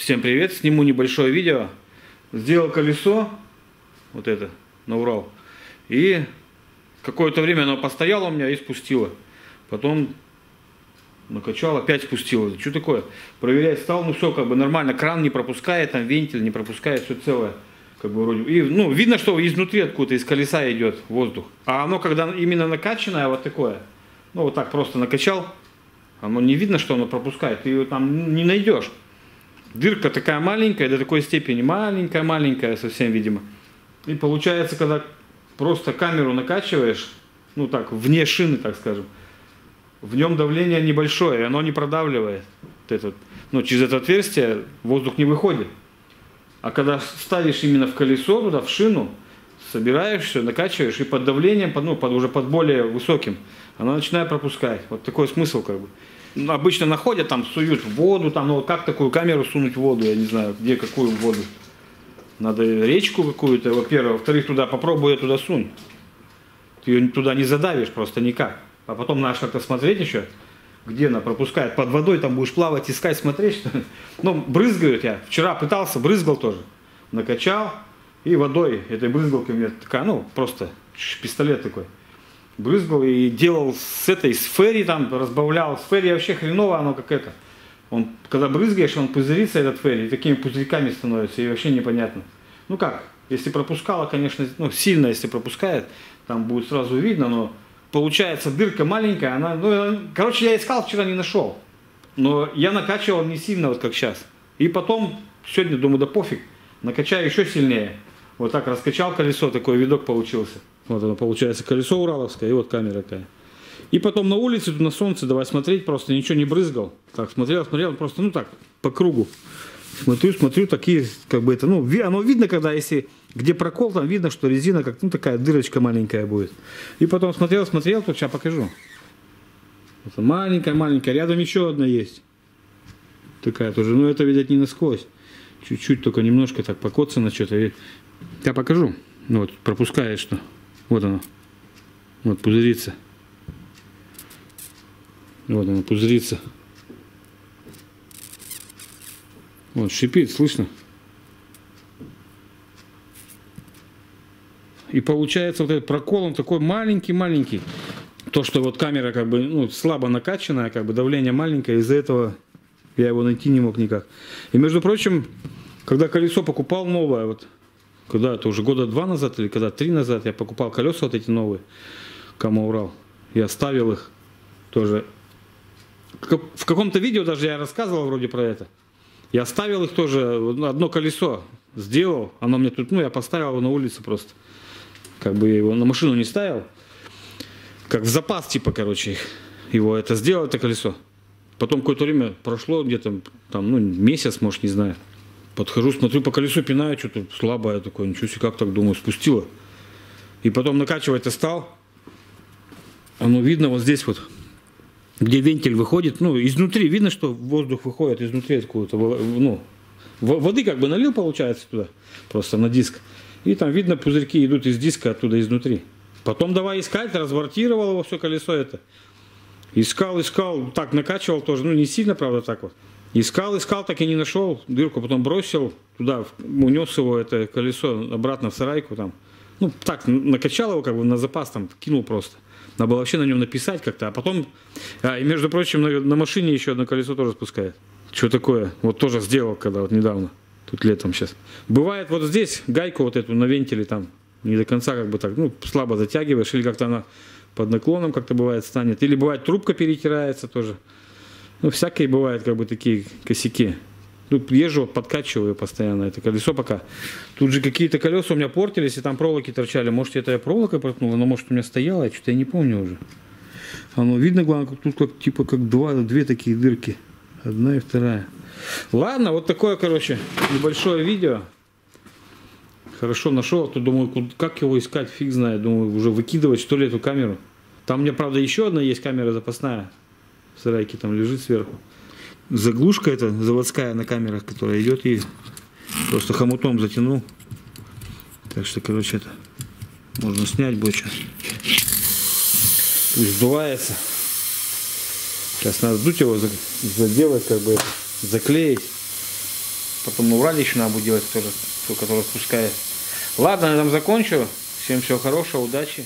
Всем привет, сниму небольшое видео. Сделал колесо, вот это, на Урал. И какое-то время оно постояло у меня и спустило. Потом накачал, опять спустило. Что такое? Проверять стал, ну все, как бы нормально, кран не пропускает, там вентиль не пропускает, все целое. Как бы вроде. И, ну, видно, что изнутри откуда-то из колеса идет воздух. А оно, когда именно накачанное, вот такое, ну вот так просто накачал, оно не видно, что оно пропускает, ты его там не найдешь. Дырка такая маленькая, до такой степени маленькая-маленькая совсем, видимо. И получается, когда просто камеру накачиваешь, ну так, вне шины, так скажем, в нем давление небольшое, и оно не продавливает. Вот этот, ну, через это отверстие воздух не выходит. А когда ставишь именно в колесо, туда, в шину, собираешь все, накачиваешь, и под давлением, под, ну, под, уже под более высоким, она начинает пропускать. Вот такой смысл как бы обычно находят, там суют в воду, там, ну как такую камеру сунуть в воду, я не знаю, где какую воду. Надо речку какую-то, во-первых, во-вторых, туда попробуй туда сунь. Ты ее туда не задавишь просто никак. А потом надо как-то смотреть еще, где она пропускает. Под водой там будешь плавать, искать, смотреть. Что... Ну, брызгают я. Вчера пытался, брызгал тоже. Накачал и водой этой брызгалкой мне такая, ну, просто пистолет такой брызгал и делал с этой, с ферри там, разбавлял. С ферри вообще хреново оно как это. Он, когда брызгаешь, он пузырится, этот ферри, и такими пузырьками становится, и вообще непонятно. Ну как, если пропускала, конечно, ну, сильно, если пропускает, там будет сразу видно, но получается дырка маленькая, она, ну, короче, я искал, вчера не нашел. Но я накачивал не сильно, вот как сейчас. И потом, сегодня думаю, да пофиг, накачаю еще сильнее. Вот так раскачал колесо, такой видок получился. Вот оно получается колесо ураловское и вот камера такая. И потом на улице, на солнце, давай смотреть, просто ничего не брызгал. Так, смотрел, смотрел, просто, ну так, по кругу. Смотрю, смотрю, такие, как бы это, ну, оно видно, когда, если где прокол, там видно, что резина, как, ну, такая дырочка маленькая будет. И потом смотрел, смотрел, тут сейчас покажу. Вот маленькая, маленькая, рядом еще одна есть. Такая тоже, ну, это, видать, не насквозь. Чуть-чуть только немножко так покоцано что-то. Я покажу. Ну, вот, пропускает, что. Вот оно. Вот пузырится. Вот оно пузырится. Вот шипит, слышно? И получается вот этот прокол, он такой маленький-маленький. То, что вот камера как бы ну, слабо накачанная, как бы давление маленькое, из-за этого я его найти не мог никак. И между прочим, когда колесо покупал новое, вот когда это уже года два назад или когда три назад я покупал колеса вот эти новые, Кама Урал. Я ставил их тоже. В каком-то видео даже я рассказывал вроде про это. Я ставил их тоже, одно колесо сделал, оно мне тут, ну я поставил его на улице просто. Как бы я его на машину не ставил. Как в запас типа, короче, их. Его это сделал, это колесо. Потом какое-то время прошло, где-то там, ну, месяц, может, не знаю. Подхожу, смотрю, по колесу пинаю, что-то слабое такое, ничего себе, как так, думаю, спустила. И потом накачивать и стал. Оно видно вот здесь вот, где вентиль выходит, ну, изнутри, видно, что воздух выходит изнутри откуда-то, ну, воды как бы налил, получается, туда, просто на диск. И там видно, пузырьки идут из диска оттуда изнутри. Потом давай искать, разворотировал его все колесо это. Искал, искал, так накачивал тоже, ну не сильно, правда, так вот. Искал, искал, так и не нашел. Дырку потом бросил туда, унес его это колесо обратно в сарайку там. Ну, так, накачал его как бы на запас там, кинул просто. Надо было вообще на нем написать как-то. А потом, а, и между прочим, на, на машине еще одно колесо тоже спускает. Что такое? Вот тоже сделал, когда вот недавно. Тут летом сейчас. Бывает вот здесь гайку вот эту на вентиле там не до конца как бы так, ну, слабо затягиваешь, или как-то она под наклоном как-то бывает станет. Или бывает трубка перетирается тоже. Ну, всякие бывают как бы такие косяки. Ну, езжу, подкачиваю постоянно это колесо пока. Тут же какие-то колеса у меня портились, и там проволоки торчали. Может, это я проволокой проткнул, но может у меня стояло, я что-то я не помню уже. Оно видно, главное, как, тут как, типа как два, две такие дырки. Одна и вторая. Ладно, вот такое, короче, небольшое видео. Хорошо нашел, а то думаю, как его искать, фиг знает. Думаю, уже выкидывать, что ли, эту камеру. Там у меня, правда, еще одна есть камера запасная в сарайке там лежит сверху. Заглушка это заводская на камерах, которая идет и просто хомутом затянул. Так что, короче, это можно снять будет сейчас. Пусть сдувается. Сейчас надо сдуть его, заделать, как бы заклеить. Потом Урале еще надо будет делать тоже, ту, которая спускает. Ладно, на этом закончу. Всем всего хорошего, удачи.